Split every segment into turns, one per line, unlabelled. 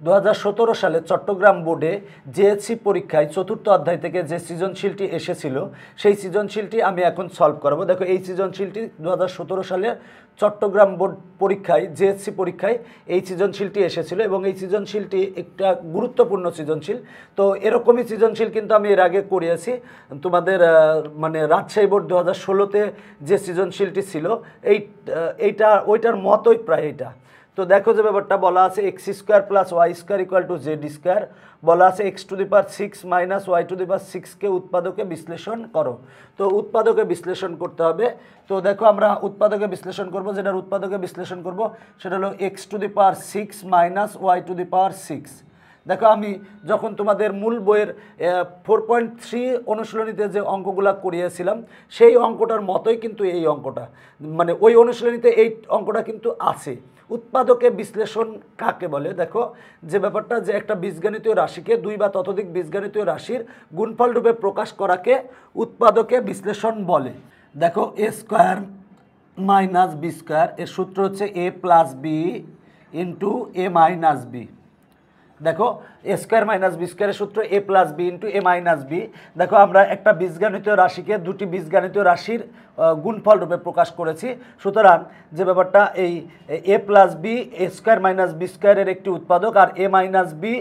দু হাজার সতেরো সালে চট্টগ্রাম বোর্ডে জেএসসি পরীক্ষায় চতুর্থ অধ্যায় থেকে যে সৃজনশীলটি এসেছিল, সেই সৃজনশীলটি আমি এখন সলভ করব। দেখো, এই সৃজনশীলটি দু হাজার সতেরো সালে চট্টগ্রাম বোর্ড পরীক্ষায়, জেএসসি পরীক্ষায় এই সৃজনশীলটি এসেছিল এবং এই সৃজনশীলটি একটা গুরুত্বপূর্ণ সৃজনশীল। তো এরকমই সৃজনশীল কিন্তু আমি এর আগে করিয়েছি। তোমাদের মানে রাজশাহী বোর্ড দু হাজার যে সৃজনশীলটি ছিল, এই এইটা, ওইটার মতোই প্রায় এটা। তো দেখো যে ব্যাপারটা, বলা আছে X square plus Y square equal to Z square বলা আছে X to the power six minus Y to the power সিক্সকে উৎপাদকে বিশ্লেষণ করো। তো উৎপাদকে বিশ্লেষণ করতে হবে। তো দেখো আমরা উৎপাদকে বিশ্লেষণ করব, যেটার উৎপাদকে বিশ্লেষণ করব, সেটা হলো X to the power six minus Y to the power six দেখো, আমি যখন তোমাদের মূল বইয়ের ফোর পয়েন্ট থ্রি অনুশীলনীতে যে অঙ্কগুলো করিয়েছিলাম, সেই অঙ্কটার মতোই কিন্তু এই অঙ্কটা। মানে ওই অনুশীলনীতে এই অঙ্কটা কিন্তু আছে। উৎপাদকে বিশ্লেষণ কাকে বলে? দেখো, যে ব্যাপারটা যে একটা বীজগণিতীয় রাশিকে দুই বা ততোধিক বীজগণিতীয় রাশির গুণফল রূপে প্রকাশ করাকে উৎপাদকে বিশ্লেষণ বলে। দেখো, A square minus B square, এর সূত্র হচ্ছে A plus B into A minus B. দেখো এ স্কোয়ার মাইনাস বি স্কোয়ারের সূত্র A plus B into A minus B দেখো, আমরা একটা বীজগণিতীয় রাশিকে দুটি বীজগণিতীয় রাশির গুণফল রূপে প্রকাশ করেছি। সুতরাং যে ব্যাপারটা, এই A plus B A square minus B স্কোয়ারের একটি উৎপাদক আর A minus B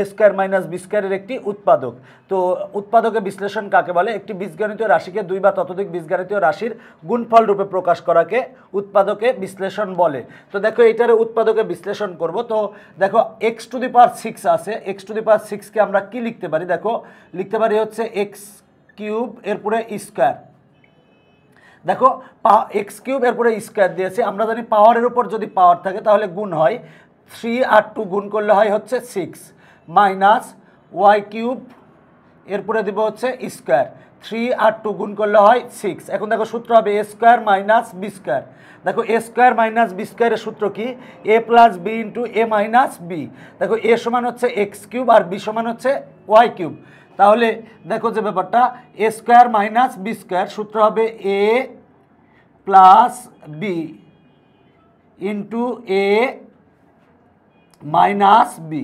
A square minus B স্কোয়ারের একটি উৎপাদক। তো উৎপাদকে বিশ্লেষণ কাকে বলে? একটি বীজগণিতীয় রাশিকে দুই বা ততোধিক বীজগণিতীয় রাশির গুণফল রূপে প্রকাশ করাকে উৎপাদকে বিশ্লেষণ বলে। তো দেখো, এইটারে উৎপাদকে বিশ্লেষণ করব। তো দেখো X to the power six আছে এক্স টু দি পাওয়ার সিক্সকে আমরা কি লিখতে পারি? দেখো, লিখতে পারি হচ্ছে এক্স কিউব এরপরে স্কোয়ার দেখো এক্স কিউব এরপরে স্কোয়ার দিয়েছে। আমরা জানি পাওয়ারের উপর যদি পাওয়ার থাকে তাহলে গুণ হয়। থ্রি আর টু গুণ করলে হয় হচ্ছে সিক্স মাইনাস ওয়াই কিউব এরপরে দিব হচ্ছে স্কোয়ার। থ্রি আর টু গুণ করলে হয় সিক্স এখন দেখো সূত্র হবে A square minus B square দেখো এ স্কোয়ার মাইনাস বি স্কোয়ারের সূত্র কি? A plus B into A minus B দেখো এ সমান হচ্ছে এক্স কিউব আর বি সমান হচ্ছে ওয়াই কিউব তাহলে দেখো যে ব্যাপারটা A square minus B square সূত্র হবে A plus B into A minus B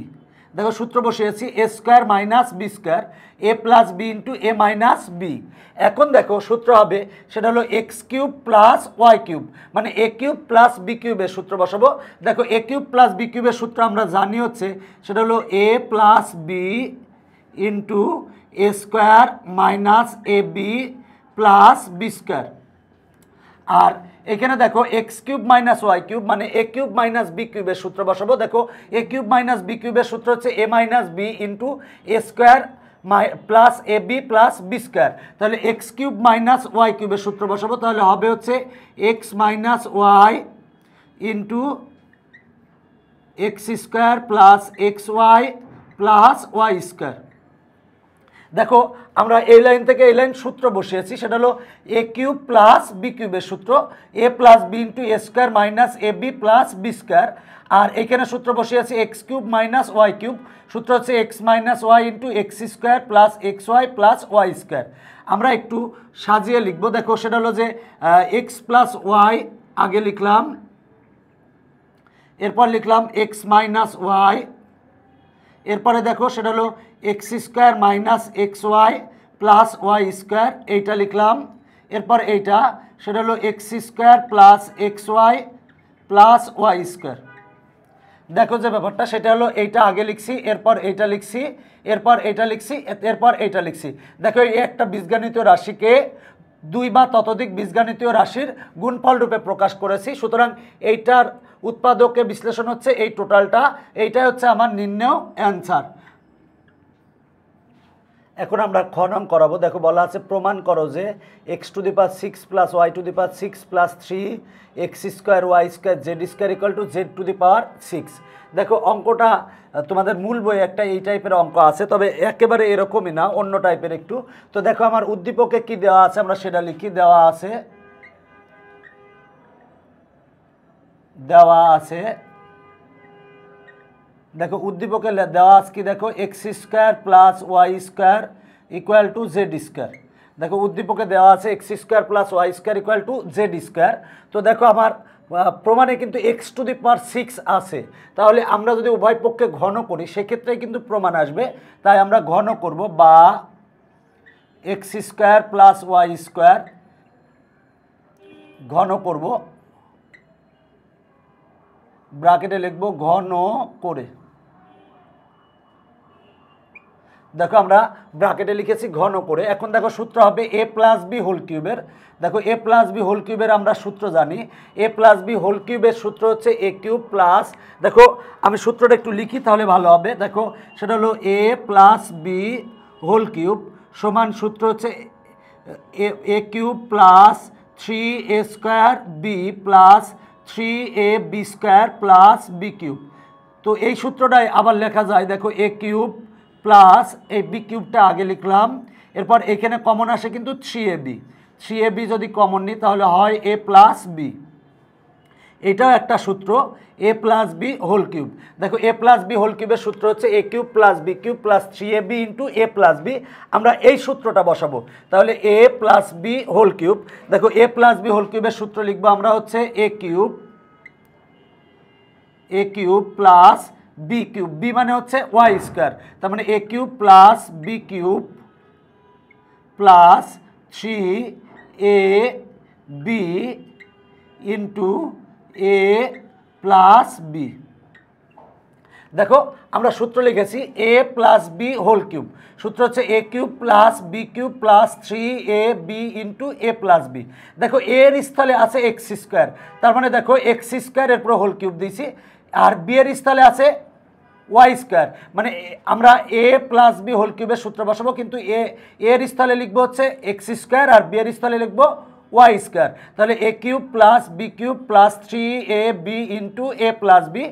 দেখো সূত্র বসিয়েছি, A square minus B square, A plus B into A minus B. এখন দেখো সূত্র হবে, সেটা হলো X cube plus Y cube মানে এ কিউব প্লাস বি কিউবের সূত্র বসাবো। দেখো এ কিউব প্লাস বি কিউবের সূত্র আমরা জানি হচ্ছে, সেটা হলো A plus B into A square minus A B plus B square. আর এখানে দেখো X cube minus Y cube মানে এ কিউব মাইনাস বি কিউবের সূত্র বসাবো। দেখো এ কিউব মাইনাস বি কিউবের সূত্র হচ্ছে A minus B into A square plus A B plus B square তাহলে এক্স কিউব মাইনাস ওয়াই কিউবের সূত্র বসাবো, তাহলে হবে হচ্ছে X minus Y into X square plus X Y plus Y square দেখো, আমরা এই লাইন থেকে এই লাইন সূত্র বসিয়েছি, সেটা হলো এ কিউব প্লাস বি কিউবের সূত্র A plus B into A square minus A B plus B square আর এখানে সূত্র বসিয়েছি X cube minus Y cube, সূত্র হচ্ছে X minus Y into X square plus X Y plus Y square আমরা একটু সাজিয়ে লিখব, দেখো, সেটা হলো যে এক্স প্লাস ওয়াই আগে লিখলাম, এরপর লিখলাম এক্স মাইনাস ওয়াই এরপরে দেখো, সেটা হলো x square minus x y plus y square এইটা লিখলাম। এরপর এইটা, সেটা হলো x square plus x y plus y square দেখো যে ব্যাপারটা, সেটা হলো এইটা আগে লিখছি, এরপর এইটা লিখছি, এরপর এইটা লিখছি, এরপর এইটা লিখছি। দেখো এই একটা বীজগণিতীয় রাশিকে দুই বা ততোধিক বীজগণিতীয় রাশির গুণফল রূপে প্রকাশ করেছি। সুতরাং এইটার উৎপাদকে বিশ্লেষণ হচ্ছে এই টোটালটা এইটাই হচ্ছে আমার নির্ণয় অ্যান্সার এখন আমরা খ করাবো। দেখো বলা আছে, প্রমাণ করো যে x to the power six plus y to the power six plus three x square y square z square equal to z to the power six দেখো অঙ্কটা, তোমাদের মূল বই একটা এই টাইপের অঙ্ক আছে, তবে একেবারে এরকমই না, অন্য টাইপের একটু। তো দেখো আমার উদ্দীপকে কি দেওয়া আছে, আমরা সেটা লিখি। দেওয়া আছে দেওয়া আছে দেখো উদ্দীপকে দেওয়া আছে কি দেখো? X square plus y square equal to z square দেখো উদ্দীপকে দেওয়া আছে x square plus y square equal to z square তো দেখো আমার প্রমাণে কিন্তু x to the power six আছে। তাহলে আমরা যদি উভয় পক্ষে ঘন করি, সেক্ষেত্রে কিন্তু প্রমাণ আসবে। তাই আমরা ঘন করব বা x square plus y square ঘন করব। ব্রাকেটে লিখব ঘন করে। দেখো আমরা ব্রাকেটে লিখেছি ঘন করে। এখন দেখো সূত্র হবে এ প্লাস বি হোল কিউবের দেখো এ প্লাস বি হোল কিউবের আমরা সূত্র জানি। এ প্লাস বি হোল কিউবের সূত্র হচ্ছে এ কিউব প্লাস দেখো আমি সূত্রটা একটু লিখি তাহলে ভালো হবে। দেখো সেটা হলো a plus b whole cube সমান সূত্র হচ্ছে a cube plus three a square b plus three a b square plus b cube তো এই সূত্রটাই আবার লেখা যায়, দেখো এ কিউব প্লাস এই বি কিউবটা আগে লিখলাম, এরপর এখানে কমন আসে কিন্তু three a b three a b যদি কমন নিই, তাহলে হয় এ প্লাস বি এটাও একটা সূত্র a plus b whole cube দেখো এ প্লাস বি হোল কিউবের সূত্র হচ্ছে a cube plus b cube plus three a b into a plus b আমরা এই সূত্রটা বসাবো। তাহলে a plus b whole cube দেখো এ প্লাস বি হোল কিউবের সূত্র লিখব আমরা হচ্ছে a cube a cube plus b cube b মানে হচ্ছে ওয়াই স্কোয়ার তার মানে a cube plus b cube plus three a b into a plus b দেখো, আমরা সূত্র লিখেছি a plus b whole cube সূত্র হচ্ছে a cube plus b cube plus three a b into a plus b দেখো এর স্থলে আছে এক্স স্কোয়ার তার মানে দেখো এক্স স্কোয়ারের পুরো হোল কিউব দিয়েছি। আর বি এর স্থলে আছে ওয়াই স্কোয়ার মানে আমরা এ প্লাস বি হোল কিউবের সূত্র বসাবো, কিন্তু এ এর স্থলে লিখব হচ্ছে এক্স স্কোয়ার আর বি এর স্থলে লিখব ওয়াই স্কোয়ার। তাহলে a cube plus b cube plus three a b into a plus b.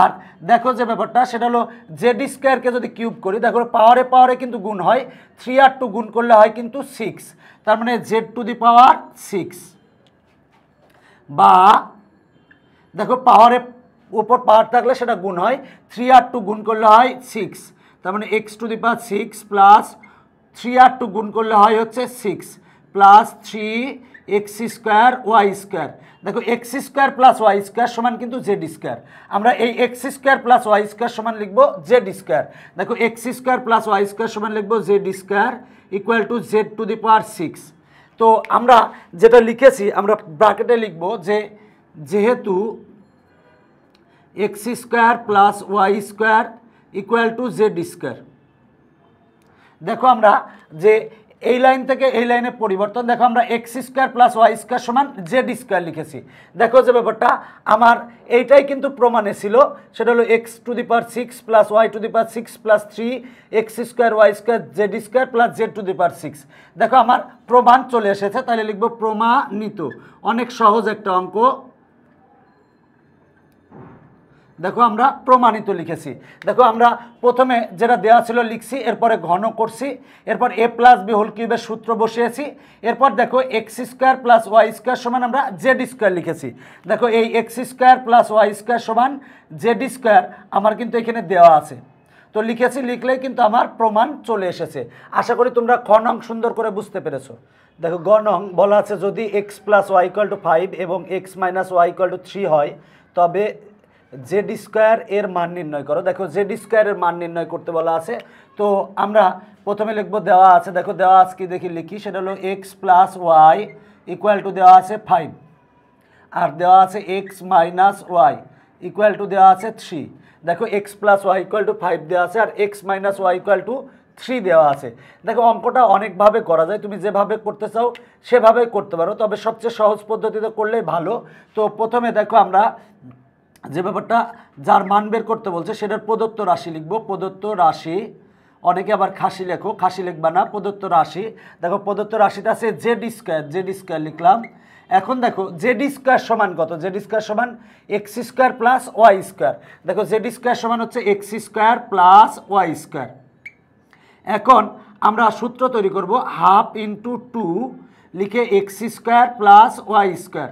আর দেখো যে ব্যাপারটা, সেটা হলো জেড স্কোয়ারকে যদি কিউব করি, দেখো পাওয়ারে পাওয়ারে কিন্তু গুণ হয়, থ্রি আর টু গুণ করলে হয় কিন্তু সিক্স। তার মানে z to the power six. বা দেখো পাওয়ারে উপর পাওয়ার থাকলে সেটা গুণ হয়, থ্রি আর টু গুণ করলে হয় সিক্স। তার মানে x to the power six plus three R two গুণ করলে হয় হচ্ছে six. Plus three x square, y square. দেখো, x square plus y square সমান কিন্তু জেড স্কোয়ার। আমরা এই x square plus y square সমান লিখব জেড স্কোয়ার। দেখো, x square plus y square সমান লিখব z square equal to z to the power six তো আমরা যেটা লিখেছি, আমরা ব্র্যাকেটে লিখব যে যেহেতু x square plus y square equal to z square. দেখো আমরা যে এই লাইন থেকে এই লাইনের পরিবর্তন। দেখো আমরা x square plus y square সমান জেড স্কোয়ার লিখেছি। দেখো যে ব্যাপারটা, আমার এইটাই কিন্তু প্রমাণে ছিল। সেটা হলো x to the power six plus y to the power six plus three x square y square z square plus z to the power six দেখো আমার প্রমাণ চলে এসেছে, তাহলে লিখব প্রমাণিত। অনেক সহজ একটা অঙ্ক। দেখো আমরা প্রমাণিত লিখেছি। দেখো আমরা প্রথমে যেটা দেওয়া ছিল লিখছি, এরপরে ঘন করছি, এরপর এ প্লাস বি হোল কিউবের সূত্র বসিয়েছি, এরপর দেখো x square plus y square সমান আমরা জেড স্কোয়ার লিখেছি। দেখো এই x square plus y square সমান জেড স্কোয়ার আমার কিন্তু এখানে দেওয়া আছে। তো লিখেছি, লিখলেই কিন্তু আমার প্রমাণ চলে এসেছে। আশা করি তোমরা খ নং সুন্দর করে বুঝতে পেরেছ। দেখো গ নং বলা আছে, যদি x plus y equal to five এবং x minus y equal to three হয়, তবে জেড স্কোয়ার এর মান নির্ণয় করো। দেখো জেড স্কোয়ারের মান নির্ণয় করতে বলা আছে। তো আমরা প্রথমে লিখব, দেওয়া আছে। দেখো, দেওয়া আছে কি দেখি, লিখি। সেটা হলো x plus y equal to দেওয়া আছে ফাইভ আর দেওয়া আছে x minus y equal to দেওয়া আছে থ্রি দেখো x plus y equal to five দেওয়া আছে, আর x minus y equal to three দেওয়া আছে। দেখো, অঙ্কটা অনেকভাবে করা যায়। তুমি যেভাবে করতে চাও সেভাবেই করতে পারো। তবে সবচেয়ে সহজ পদ্ধতিতে করলেই ভালো। তো প্রথমে দেখো আমরা যে ব্যাপারটা যার মান বের করতে বলছে, সেটার প্রদত্ত রাশি লিখব। প্রদত্ত রাশি, অনেকে আবার খাসি লেখো, খাসি লিখবা না, প্রদত্ত রাশি। দেখো, প্রদত্ত রাশিটা আছে জেড স্কোয়ার জেড স্কোয়ার লিখলাম। এখন দেখো জেড স্কোয়ার সমান কত? জেড স্কোয়ার সমান x square plus y square দেখো জেড স্কোয়ার সমান হচ্ছে x square plus y square এখন আমরা সূত্র তৈরি করব হাফ ইন্টু টু লিখে x square plus y square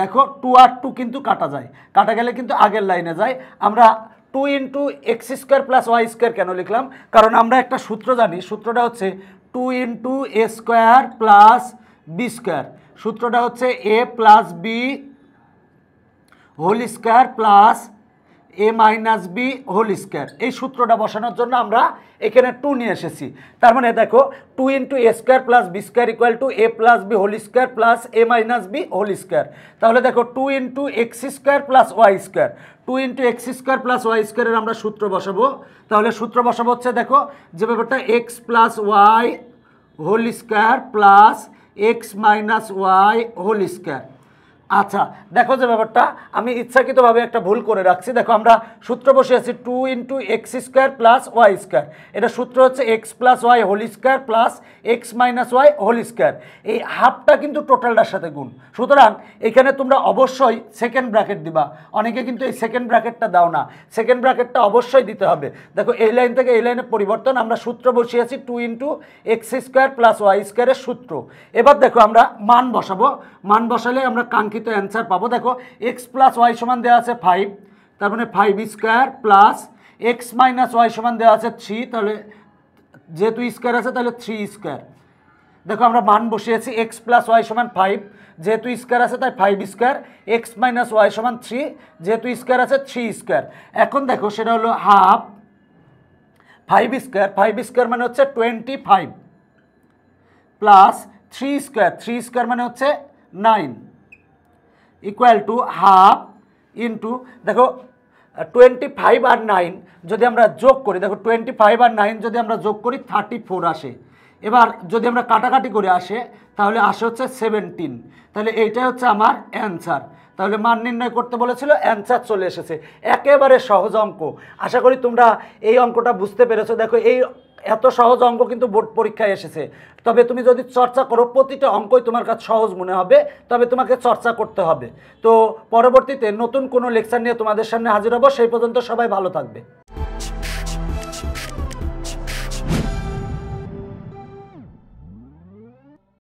দেখো টু আর টু কিন্তু কাটা যায়। কাটা গেলে কিন্তু আগের লাইনে যায়। আমরা two into x square plus y square কেন লিখলাম? কারণ আমরা একটা সূত্র জানি। সূত্রটা হচ্ছে two into a square plus b square সূত্রটা হচ্ছে a plus b whole square plus a minus b whole square এই সূত্রটা বসানোর জন্য আমরা এখানে টু নিয়ে এসেছি। তার মানে দেখো two into a square plus b square equal to a plus b whole square plus a minus b whole square তাহলে দেখো two into x square plus y square two into x square plus y স্কোয়ারের আমরা সূত্র বসাবো। তাহলে সূত্র বসাবো হচ্ছে দেখো, যে ব্যাপারটা x plus y whole square plus x minus y whole square আচ্ছা দেখো যে ব্যাপারটা, আমি ইচ্ছাকৃতভাবে একটা ভুল করে রাখছি। দেখো, আমরা সূত্র বসে আছি two into x square plus y square এটা সূত্র হচ্ছে x plus y whole square plus x minus y whole square এই হাফটা কিন্তু টোটালটার সাথে গুণ। সুতরাং, এখানে তোমরা অবশ্যই সেকেন্ড ব্র্যাকেট দিবা। অনেকে কিন্তু এই সেকেন্ড ব্র্যাকেটটা দাও না। সেকেন্ড ব্র্যাকেটটা অবশ্যই দিতে হবে। দেখো, এই লাইন থেকে এই লাইনের পরিবর্তন, আমরা সূত্র বসিয়েছি two into x square plus y স্কোয়ারের সূত্র। এবার দেখো, আমরা মান বসাবো। মান বসালে আমরা কাঙ্ক্ষিত অ্যান্সার পাবো। দেখো এক্স প্লাস ওয়াই সমান দেওয়া আছে ফাইভ তার মানে five square plus x minus y সমান দেওয়া আছে থ্রি তাহলে যেহেতু স্কোয়ার আছে, তাহলে থ্রি স্কোয়ার দেখো, আমরা মান বসিয়েছি এক্স প্লাস ওয়াই সমান ফাইভ যেহেতু স্কোয়ার আছে, তাই five square x minus y সমান থ্রি যেহেতু স্কোয়ার আছে থ্রি স্কোয়ার এখন দেখো, সেটা হলো half five square five square মানে হচ্ছে twenty five plus three square three square মানে হচ্ছে nine equal to half into দেখো টোয়েন্টি ফাইভ আর নাইন যদি আমরা যোগ করি, দেখো টোয়েন্টি ফাইভ আর নাইন যদি আমরা যোগ করি থার্টি ফোর আসে। এবার যদি আমরা কাটাকাটি করে আসে, তাহলে আসে হচ্ছে সেভেন্টিন তাহলে এইটাই হচ্ছে আমার অ্যান্সার তাহলে মান নির্ণয় করতে বলেছিল অ্যান্সার চলে এসেছে। একেবারে সহজ অঙ্ক। আশা করি তোমরা এই অঙ্কটা বুঝতে পেরেছ। দেখো, এই এত সহজ অঙ্ক কিন্তু বোর্ড পরীক্ষায় এসেছে। তবে তুমি যদি চর্চা করো, প্রতিটা অঙ্কই তোমার কাছে সহজ মনে হবে, তবে তোমাকে চর্চা করতে হবে। তো পরবর্তীতে নতুন কোনো লেকচার নিয়ে তোমাদের সামনে হাজির হব, সেই পর্যন্ত সবাই ভালো থাকবে।